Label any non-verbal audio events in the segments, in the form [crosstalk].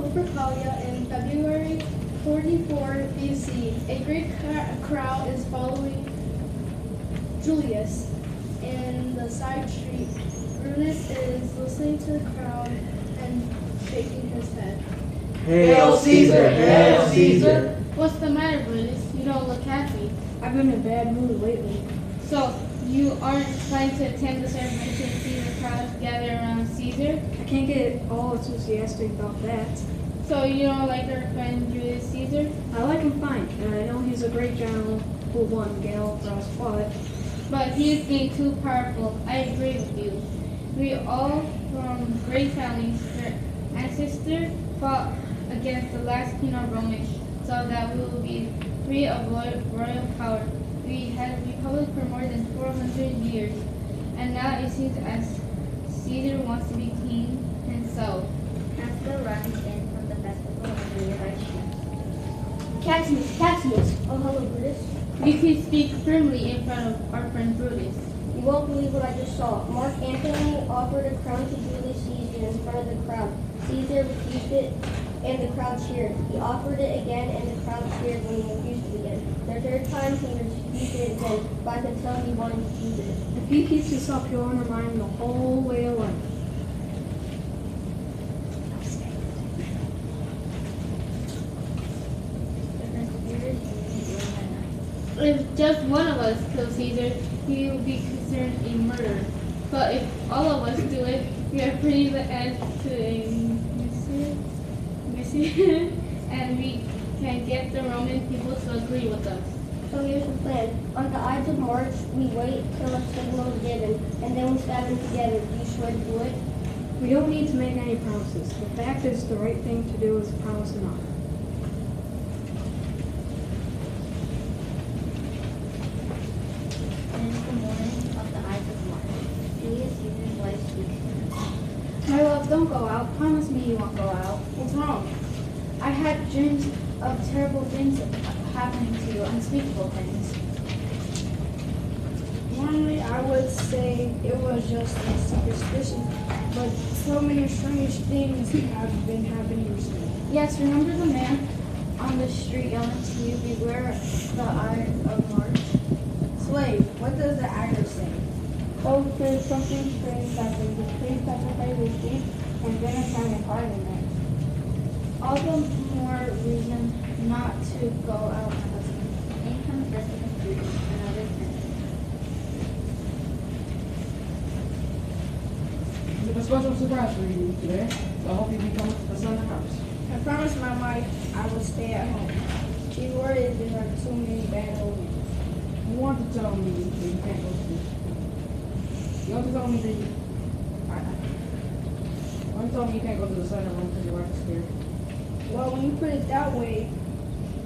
Lupercalia in February 44 BC. A great crowd is following Julius in the side street. Brutus is listening to the crowd and shaking his head. Hail Caesar! Hail Caesar! What's the matter, Brutus? You don't look happy. I've been in a bad mood lately. So, you aren't planning to attend the celebration and see the crowd gather around Caesar? I can't get all enthusiastic about that. So, you don't like our friend Julius Caesar? I like him fine, and I know he's a great general who won Gallipoli fought. But he is getting too powerful. I agree with you. We all from great families, their ancestors fought against the last king of Rome so that we will be free of royal power. We had a republic for more than 400 years, and now it seems as Caesar wants to be king himself. After the in from the festival of the Elections. Cassius, Cassius. Oh, hello, Brutus. You can speak firmly in front of our friend Brutus. You won't believe what I just saw. Mark Antony offered a crown to Julius Caesar in front of the crowd. Caesar refused it, and the crowd cheered. He offered it again, and the crowd cheered when he refused it again. The third time, he refused it again, but I could tell he wanted to use it. If he keeps this up, he'll undermine the whole way of life. The conspirators knew they had not. If just one of us kills Caesar, he will be considered a murderer. But if all of us do it, we are pretty the end to a mission, [laughs] mission, and we can get the Roman people to agree with us. So here's the plan. On the Ides of March, we wait till a signal is given, and then we stab them together. Do you swear to do it? We don't need to make any promises. The fact is, the right thing to do is promise enough. And it's the morning of the Ides of March. Julius Caesar's wife speaks to him. My love, don't go out. Promise me you won't go out. What's wrong? I had dreams of terrible things happening to you, unspeakable things. Normally, I would say it was just a superstition, but so many strange things have been happening recently. Yes, remember the man on the street yelling to you, beware the Ides of March? Slave, what does the Ides say? Oh, there's something strange happened. The priest sacrificed his sheep and then a kind of heart in it. All the more reason not to go out, my husband. In comes Decimus Brutus, another senator. We have a special surprise for you today. So I hope you become a son of the house. I promised my wife I would stay at home. She's worried there are too many bad omens. You want to tell me you can't go to school. You want to tell me that you... I, I, why you tell me you can't go to the center room because your wife is scared? Well, when you put it that way,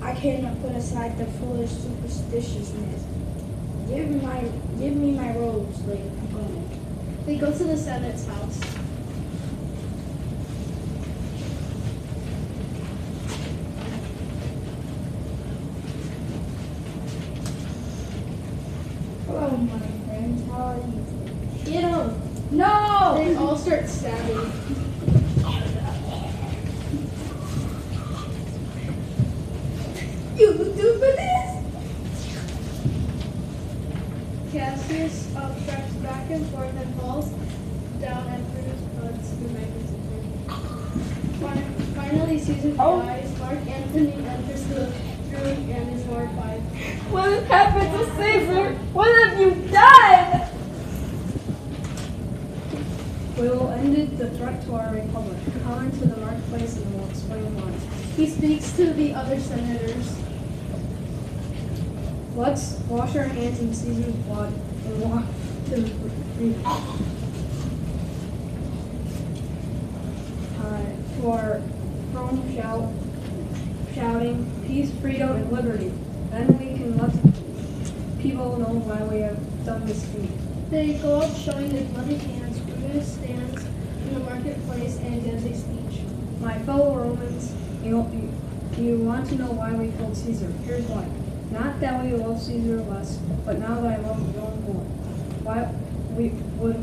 I cannot put aside the foolish superstitiousness. Give me my, give me my robes, lady. I'm going. They go to the Senate's house. Hello, my friends. How are you? Get him! No! They all start stabbing. You do for this? Cassius um, tracks back and forth and falls down and Brutus buds the magazine. Fin- Caesar dies. Mark Antony enters the room and is horrified. What has happened to Caesar? What have you done? We will end the threat to our republic. Come into the marketplace and we'll explain why. He speaks to the other senators. Let's wash our hands in Caesar's blood and walk to the uh, for throne shout, shouting peace, freedom, and liberty. Then we can let people know why we have done this deed. They go out showing their bloody hands. Brutus stands in the marketplace and gives a speech. My fellow Romans, you, you, you want to know why we killed Caesar. Here's why. Not that we love Caesar less, but now that I love him more. Why we would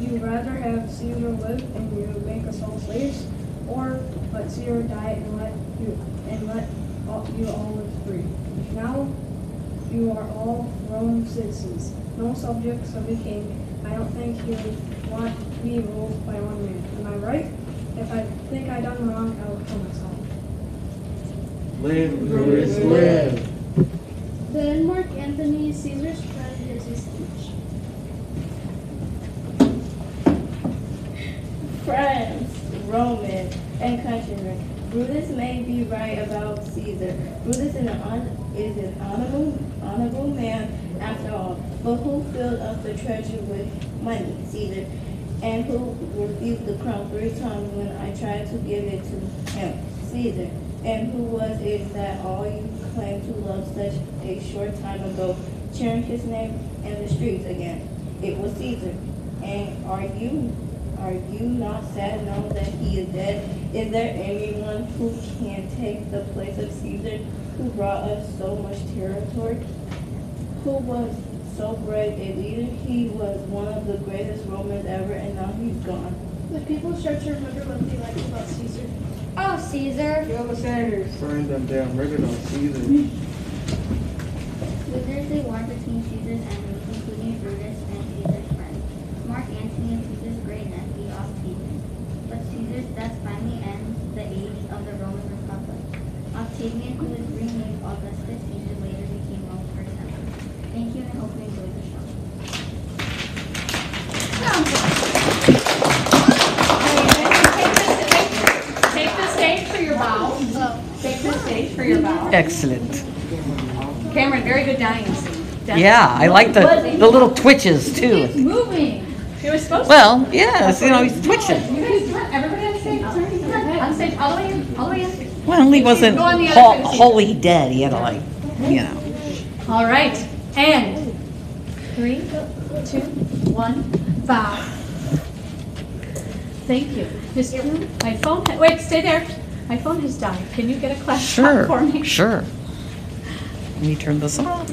you rather have Caesar live and you make us all slaves, or let Caesar die and let you and let all, you all live free. Now you are all Roman citizens, no subjects of the king. I don't think you would want me ruled by one man. Am I right? If I think I done wrong, I will kill myself. Live, Brutus, live. Then Mark Antony, Caesar's friend, gives his speech. Friends, Roman, and countrymen, Brutus may be right about Caesar. Brutus is an, hon- is an honorable, honorable man after all. But who filled up the treasure with money? Caesar. And who refused the crown three times when I tried to give it to him? Caesar. And who was it that all you claim to love such a short time ago, cheering his name in the streets again? It was Caesar. And are you are you not sad knowing that he is dead? Is there anyone who can take the place of Caesar, who brought us so much territory? Who was so great a leader? He was one of the greatest Romans ever, and now he's gone. The people start to remember what they liked about Caesar. Oh, Caesar. Kill the senators. Burn them down, murdered on Caesar. There's a war between Caesar's enemies, including Brutus and Caesar's friend, Mark Antony and Caesar's great nephew Octavian. But Caesar's death finally ends the age of the Roman Republic. Octavian, who was renamed Augustus Caesar, later became Rome's first emperor. Thank you, and I hope you enjoyed the show. Take the stage for your bow. Take the stage for your bow. Excellent. Cameron, very good dining scene. Definitely. Yeah, I like the, the little twitches too. Moving. He was supposed to. Well, yes, you know, he's twitching. You guys, come on, everybody on stage. On stage, all the way in, all the way in. Well, he wasn't Go on the other side of the seat. wholly dead. He had to like, you know. All right, and three, two, one, bow. Thank you. Miss, my phone, ha- wait, stay there. My phone has died. Can you get a clap Sure, for me? sure. Let me turn this off.